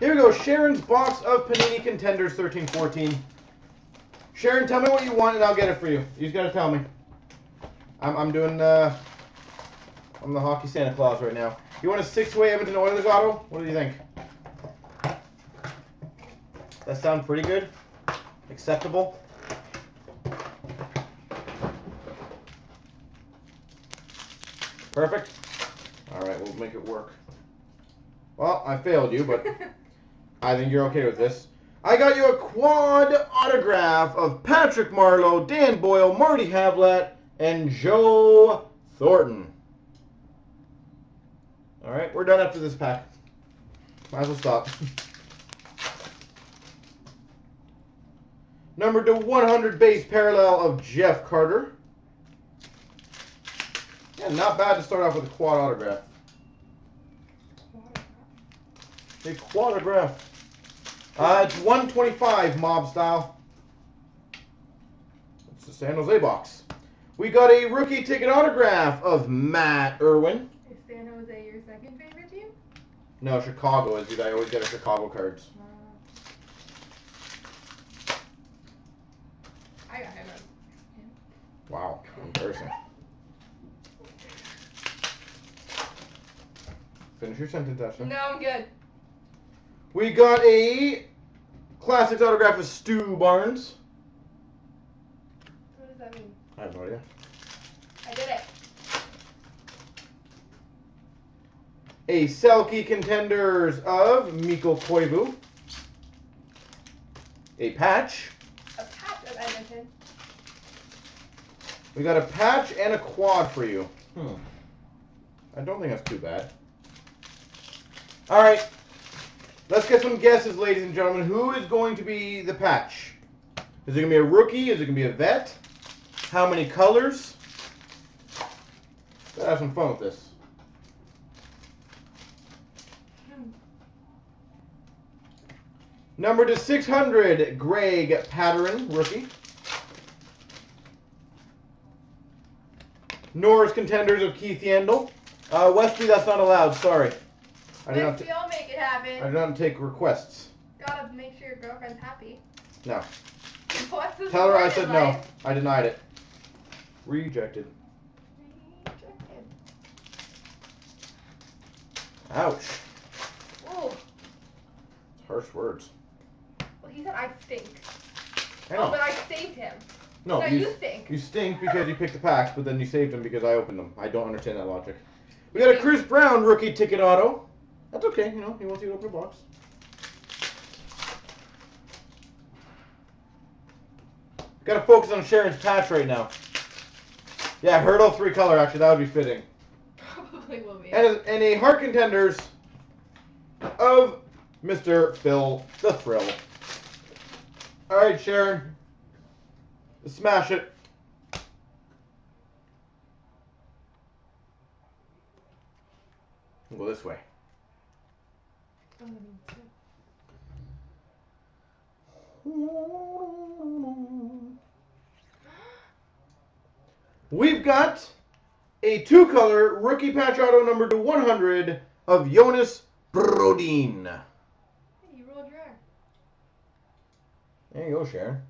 Here we go. Sharon's box of Panini Contenders 13-14. Sharon, tell me what you want and I'll get it for you. You just gotta tell me. I'm, I'm doing, uh, I'm the hockey Santa Claus right now. You want a six-way Edmonton Oilers auto? What do you think? That sound pretty good? Acceptable? Perfect? Alright, we'll make it work. Well, I failed you, but I think you're okay with this. I got you a quad autograph of Patrick Marleau, Dan Boyle, Marty Havlat, and Joe Thornton. Alright, we're done after this pack. Might as well stop. Number to 100 base parallel of Jeff Carter. Yeah, not bad to start off with a quad autograph. A quadograph. Uh, it's 125 mob style. It's the San Jose box. We got a rookie ticket autograph of Matt Irwin. Is San Jose your second favorite team? No, Chicago is. dude. I always get a Chicago cards. I got him. Wow, embarrassing. Finish your sentence, Ashley. No, I'm good. We got a Classics autograph of Stu Barnes. What does that mean? I have no idea. I did it. A Selke Contenders of Mikko Koivu. A patch. A patch of Edmonton. We got a patch and a quad for you. Hmm. I don't think that's too bad. All right. Let's get some guesses, ladies and gentlemen. Who is going to be the patch? Is it going to be a rookie? Is it going to be a vet? How many colors? Let's have some fun with this. Number to 600, Greg Pateryn, rookie. Norris contenders of Keith Yandle. Uh, Westby, that's not allowed. Sorry. I did not. Make it happen. I did not take requests. Gotta make sure your girlfriend's happy. No. What's the Tell her I said in no. I denied it. Rejected. Rejected. Ouch. Ooh. Harsh words. Well, he said I stink. I Oh, but I saved him. No, no, you, you stink. you stink because you picked the packs, but then you saved them because I opened them. I don't understand that logic. We got a Chris Brown rookie ticket auto. That's okay, you know, he wants you to open a box. Gotta focus on Sharon's patch right now. Yeah, Hurdle three color actually, that would be fitting. Probably will be. And a, and a Hart contenders of Mr. Phil the Thrill. Alright, Sharon. Smash it. We'll go this way. We've got a two-color rookie patch auto number to 100 of Jonas Brodin. Hey, you rolled your R. There you go, Sharon.